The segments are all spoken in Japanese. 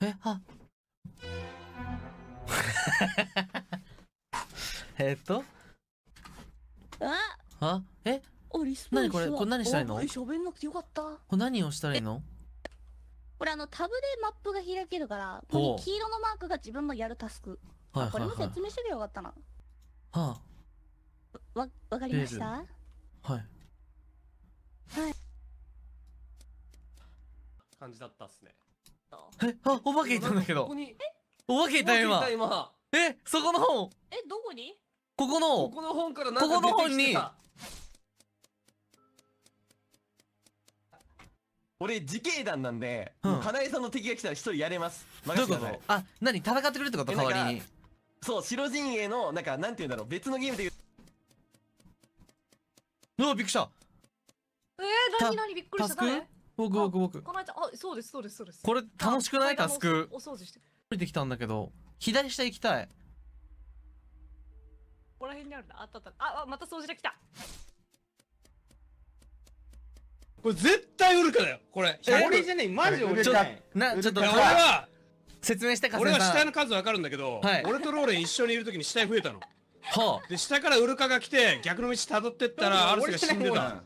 え？あ。えっと？あ。あ？え？何これ？これ何したらいいの？お喋んなくてよかった。これ何をしたらいいのこれあのタブでマップが開けるからここに黄色のマークが自分のやるタスク。はいこれもはい。はい説明してりゃよかったな。はわわかりました？あはい。感じだったっすねえあお化けいたんだけど。ここにお化けいた今。た今。えそこの本えどこに？ここの。ここの本からなんかここの本に。俺自警団なんで、うん。金井さんの敵が来たら一人やれます。どういうこと？あ何戦ってくれるってこと？え代わりに。そう白陣営のなんかなんて言うんだろう。別のゲームで言う。うわびっくりした。えー、なになにびっくりした？タ僕僕僕。この間あそうですそうですそうです。これ楽しくない？あタスク。お掃除して。こ降りてきたんだけど左下行きたい。こら辺にあるんだあったあった。ああまた掃除できた。これ絶対ウルカだよこれ。え？俺じゃねえマジ俺じゃない。なちょっと俺は説明してか俺は死体の数わかるんだけど、はい。俺とローレン一緒にいる時に死体増えたの。はで下からウルカが来て逆の道辿ってったらアルスが死んでた。あ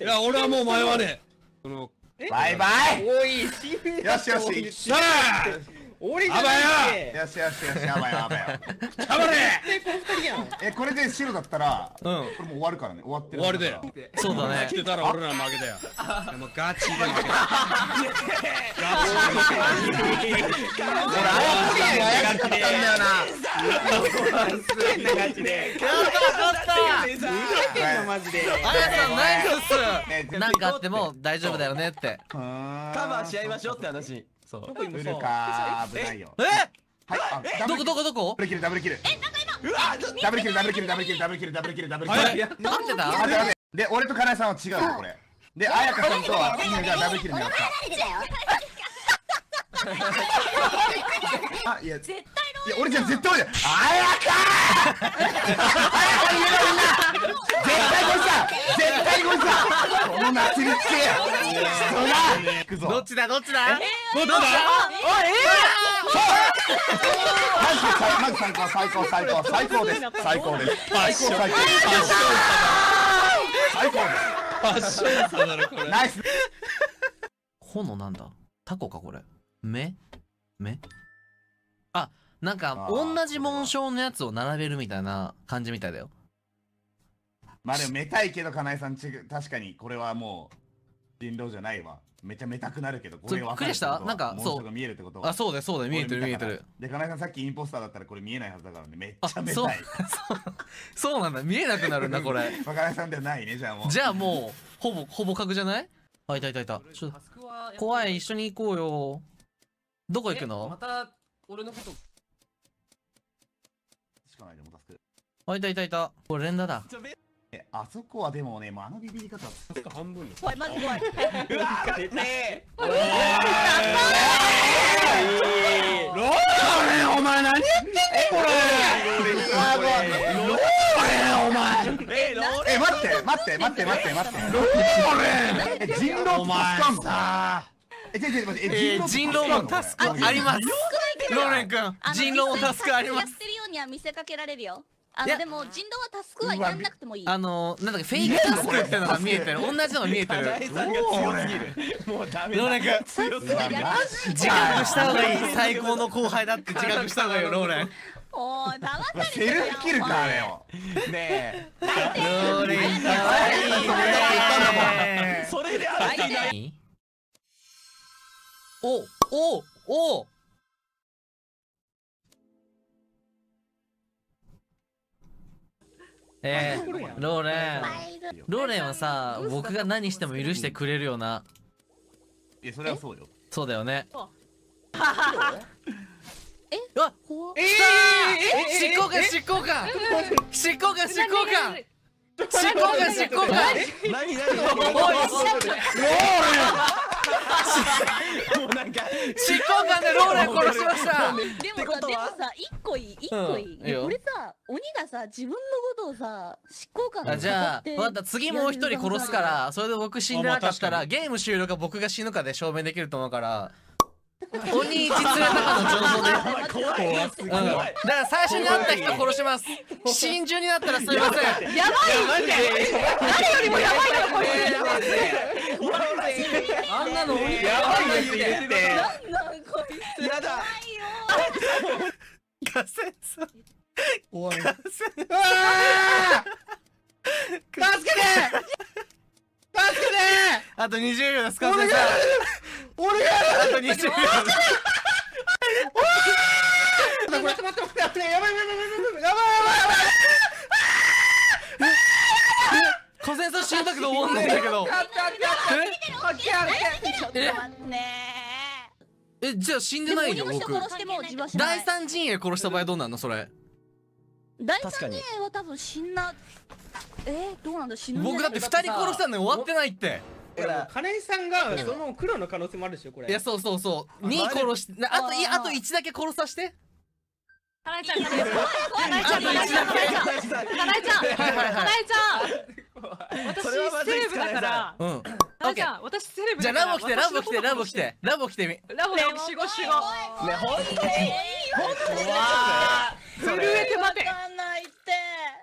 いや俺はもう迷わねえ。そのバイバイ。おい。よしよし。さあ。俺じゃないよ。しよしよしやばいやばいやばいえこれで白だったらうん。これもう終わるからね。終わってる終わりだよ。そうだね。来てたら俺ら負けだよ。でもガチで負け俺あやかさ早かったんだよな。変な感じで。やや。なで。あやさんナイスっす。なんかあっても大丈夫だよねって。カバーし合いましょうって話。そう。どこ今そう。危ないよ。え？はい。どこどこ？どこ？ダブルキルダブルキル。えなんか今。うわダブルキルダブルキルダブルキルダブルキルダブルキルダブルキル。なんでだ？待ってで俺とカナエさんは違うこれ。で、あやかさんとは、みんながダブルキルになった。あいや絶対いや俺じゃ絶対俺じゃ彩香絶対こいつだ絶対こいつだこの夏につけ人どっちだどっちだどっちだマジ最高最高最高最高です最高です最高最高最高ファッションさだろこれナイス炎なんだタコかこれ目目あなんか同じ紋章のやつを並べるみたいな感じみたいだよ。まあでもめたいけど金井さんちぐ確かにこれはもう人狼じゃないわ。めちゃめたくなるけどこれ分かるクリアした？なんかそう。紋章が見えるってことは。あそうだよそうだよ見えてる見えてる。で金井さんさっきインポスターだったらこれ見えないはずだからね。めっちゃめたいそう。なんだ。見えなくなるんだこれ。金井さんではないねじゃあもう。じゃあもうほぼほぼ角じゃない？あいたいたいた。ちょっと怖い。一緒に行こうよ。どこ行くえまのた俺のこと。しかないでも助けあいたいたいた。これ連打だ。えあそこはでもねもうあのビビり方。は半分怖いマジ怖い。ねローレンお前何やってんねんこれローレンお前えローえ待って待って待って。待って待ってえ人狼ってえ違う違う待ってえー人狼もあります？ローレン君人狼もタスクあります。やってるようには見せかけられるよ。あのでも人狼はタスクはやんなくてもいい。あのなんだっけフェイクタスクってのが見えてる同じのが見えてる。もうダメだローレン君強すぎる自覚した方がいい。最高の後輩だって自覚した方がいいよローレン。おー騙されてセルフキルかあれよねローレンかわいいねえそれであれ何おおおえー、ローレン。ローレンはさ僕が何しても許してくれるよな。いやそれはそうよ。そうだよね。えうわこうえ執行官執行官。執行官執行官。執行官執行官。何何もうなんか執行官でローレン殺しました。でもさでもさ一個いい一個いい、うん。いいよ。これさ鬼がさ自分のことをさ執行官があじゃあ語って分かった。次もう一人殺すからそれで僕死んでなかったらゲーム終了か僕が死ぬかで証明できると思うから 鬼一連れたかの情報で。怖い。うん、だから最初に会った人殺します。真珠になったらすいません。やばいいやマジで誰よりもやばいよこいあんなの鬼やばいやついるって。なんなんこいつ。やだ。ガセンさん。おい。ガセン助けて。助けて。あと20秒ですガセンさん。俺があと20秒です。待って待って待って待って。やばいやばいやばいやばいやばい。やばいガセンさん死んだけど終わんないんだけど。ちょっと待って。ねええじゃあ死んでないよ僕。第い。三陣営殺した場合どうなんのそれ。第三人は多分死んなえー、どうなんだ？死ぬ僕だってない2人殺したのに終わってないって。これ金井さんがその黒の可能性もあるでしょこれ。いやそうそうそう。2殺してあといあーあと1だけ殺さして。かなえちゃん。かなえちゃんかなえちゃんかなえちゃんかなえちゃん私セレブだからうんオかなッケーえちゃん私セレブじゃあラボ来てラボ来てラボ来て。ラボ来てみ。ラボラボしごしごね本当に震えて待て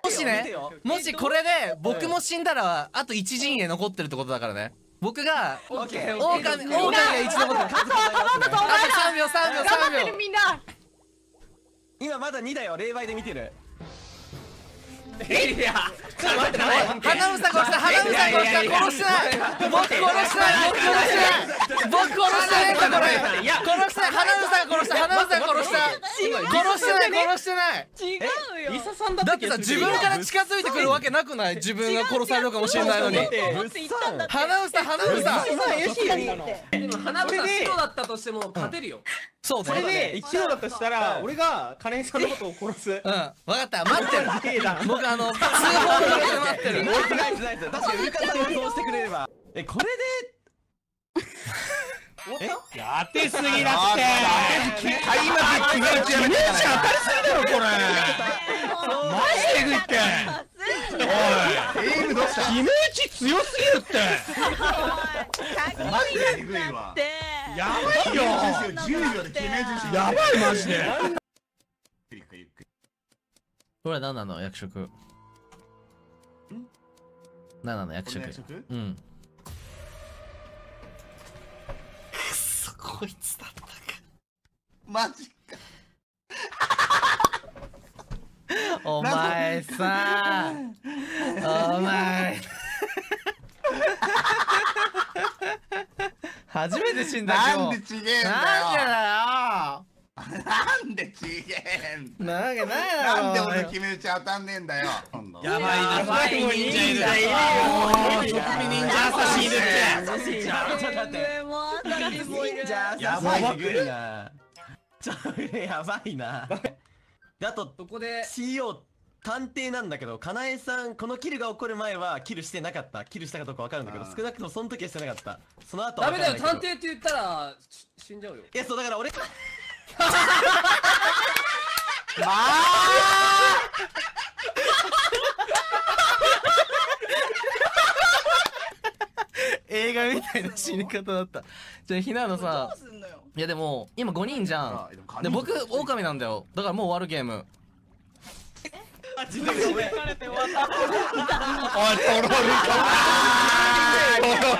もしねもしこれで僕も死んだらあと1陣営残ってるってことだからね僕がオッケー狼狼が一度残ってるあと3秒3秒頑張3秒ってるみんな今まだ2だよ霊媒で見てるいや花房殺した花房殺した殺してない僕殺してない。僕殺してない僕殺してないんだこれいや殺してない。花房が殺した花房が殺した。殺してない殺してない。違うよ。だだってさ自分から近づいてくるわけなくない自分が殺されるかもしれないのに。花房花房でも花房白だったとしても勝てるよ。そうそれねで一応だとしたら俺が金井さんのことを殺す。うん。分かった。待ってる。僕あの通報の時で待ってる。ナイスナイスナイス。確かにウルカさん予想してくれれば。えこれでやってすぎだって。開幕決め打ちやめて当たりすぎだろこれ。マジでえぐいって。おい。エールどうした決め打ち強すぎるって。マジでえぐいわ。でやばいよ。10秒で決め打ちやばいマジで。これ何なの役職何なの役職これの役職うんこいつだったか。マジか。お前さお前。初めて死んだなんでちげえんだよ。なんでだなんでちげえんよ。なんでないなんでだ俺決め打ち当たんねえんだよ。やばいな。やばいもう忍者いるよ。忍者アサシンい。るってちょっと待ってでも私もいるじゃあやばいな。ちょやばいな。であとそこで。CEO 探偵なんだけど、かなえさん、このキルが起こる前はキルしてなかった。キルしたかどうかわかるんだけど、うん少なくともその時はしてなかった。その後はダメだよ。探偵って言ったらし死んじゃうよ。いや、そうだから俺、映画みたいな死に方だった。じゃあひなのさどうすんのよ。いやでも今5人じゃん。あでも金で僕狼なんだよ。だからもう終わるゲーム。おいトロールトロールト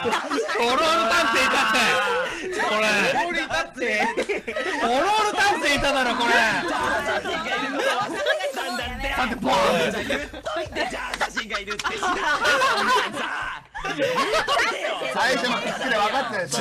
ロール探偵いたってこれ。俺だってトロール探偵いただろこれ。なんでボーンじゃあ言っといて、じゃあ写真がいるって。最初のキックで分かってたでしょ。